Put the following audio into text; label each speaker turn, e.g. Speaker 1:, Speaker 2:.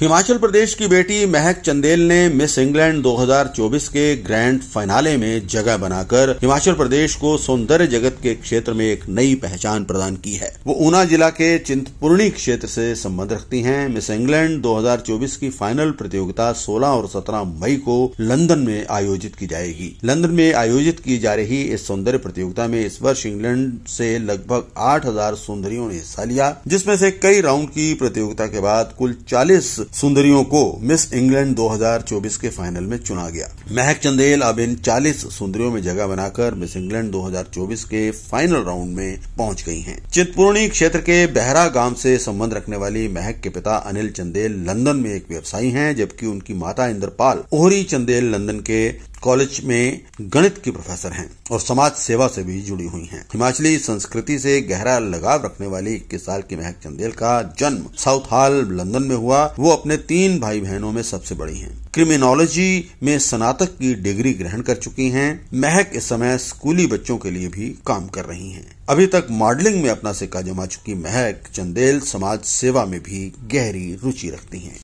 Speaker 1: हिमाचल प्रदेश की बेटी महक चंदेल ने मिस इंग्लैंड 2024 के ग्रैंड फाइनाले में जगह बनाकर हिमाचल प्रदेश को सौंदर्य जगत के क्षेत्र में एक नई पहचान प्रदान की है। वो ऊना जिला के चिंतपूर्णी क्षेत्र से संबंध रखती हैं। मिस इंग्लैंड 2024 की फाइनल प्रतियोगिता 16 और 17 मई को लंदन में आयोजित की जाएगी। लंदन में आयोजित की जा रही इस सौंदर्य प्रतियोगिता में इस वर्ष इंग्लैंड से लगभग आठ सुंदरियों ने हिस्सा लिया, जिसमें से कई राउंड की प्रतियोगिता के बाद कुल चालीस सुंदरियों को मिस इंग्लैंड 2024 के फाइनल में चुना गया महक चंदेल अब इन 40 सुंदरियों में जगह बनाकर मिस इंग्लैंड 2024 के फाइनल राउंड में पहुँच गई हैं। चितपुर्णी क्षेत्र के बहरा गाँव से संबंध रखने वाली महक के पिता अनिल चंदेल लंदन में एक व्यवसायी है, जबकि उनकी माता इंद्रपाल ओहरी चंदेल लंदन के कॉलेज में गणित की प्रोफेसर हैं और समाज सेवा से भी जुड़ी हुई हैं। हिमाचली संस्कृति से गहरा लगाव रखने वाली इक्कीस साल की महक चंदेल का जन्म साउथ हॉल, लंदन में हुआ वो अपने तीन भाई बहनों में सबसे बड़ी हैं। क्रिमिनोलॉजी में स्नातक की डिग्री ग्रहण कर चुकी हैं। महक इस समय स्कूली बच्चों के लिए भी काम कर रही हैं। अभी तक मॉडलिंग में अपना सिक्का जमा चुकी महक चंदेल समाज सेवा में भी गहरी रुचि रखती हैं